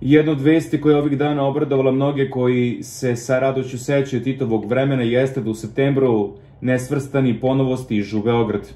Jedna od vesti koja je ovih dana obradovala mnoge koji se sa radoću sećaju Titovog vremena jeste da u septembru nesvrstani ponovo stižu u Beograd.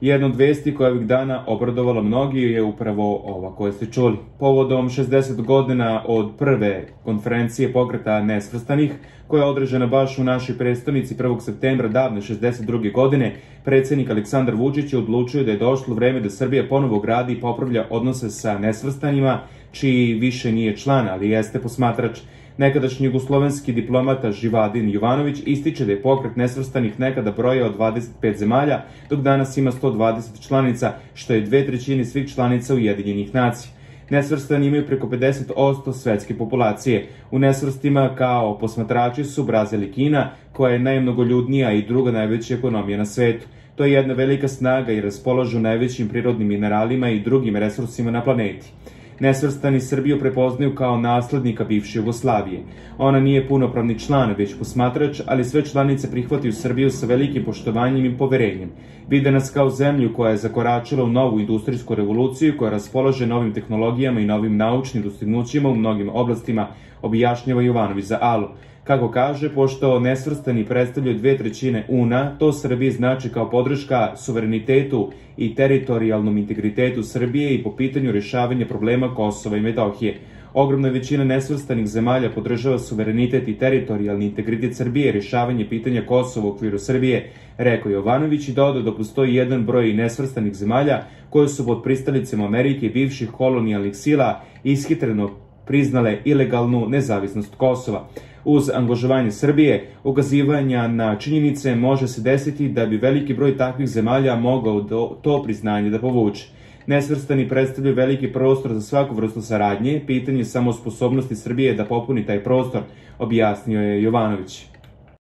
Jedna od vesti koja ovih dana obradovala mnogi je upravo ova koja ste čuli. Povodom 60 godina od prve konferencije pokreta nesvrstanih, koja je održana baš u našoj predstavnici 1. septembra davne 62. godine, predsednik Aleksandar Vučić je odlučio da je došlo vreme da Srbija ponovo gradi i popravlja odnose sa nesvrstanima, čiji više nije član, ali jeste posmatrač. Nekadašnji jugoslovenski diplomata Živadin Jovanović ističe da je pokret nesvrstanih nekada broja od 25 zemalja, dok danas ima 120 članica, što je dve trećine svih članica Ujedinjenih nacija. Nesvrstani imaju preko 50% svetske populacije. U nesvrstima kao posmatrači su Brazil i Kina, koja je najmnogoljudnija i druga najveća ekonomija na svetu. To je jedna velika snaga i raspolažu najvećim prirodnim mineralima i drugim resursima na planeti. Nesvrstani Srbiju prepoznaju kao naslednika bivše Jugoslavije. Ona nije punopravni član, već posmatrač, ali sve članice prihvataju Srbiju sa velikim poštovanjem i poverenjem. Vide nas kao zemlju koja je zakoračila u novu industrijsku revoluciju, koja raspolaže novim tehnologijama i novim naučnim dostignućima u mnogim oblastima, objašnjava Jovanović za Alu. Kako kaže, pošto nesvrstani predstavljaju dve trećine UNA, to Srbiji znači kao podrška suverenitetu i teritorijalnom integritetu Srbije i po pitanju rešavanja problema Kosova i Metohije. Ogromna većina nesvrstanih zemalja podržava suverenitet i teritorijalni integritet Srbije, rešavanje pitanja Kosova u okviru Srbije, rekao Jovanović i dodao da postoji jedan broj nesvrstanih zemalja koje su pod pristalicama Amerike i bivših kolonijalnih sila ishitreno priznale ilegalnu nezavisnost Kosova. Uz angažovanje Srbije, ukazivanja na činjenice može se desiti da bi veliki broj takvih zemalja mogao do, to priznanje da povuče. Nesvrstani predstavljaju veliki prostor za svaku vrstu saradnje, pitanje samo sposobnosti Srbije da popuni taj prostor, objasnio je Jovanović.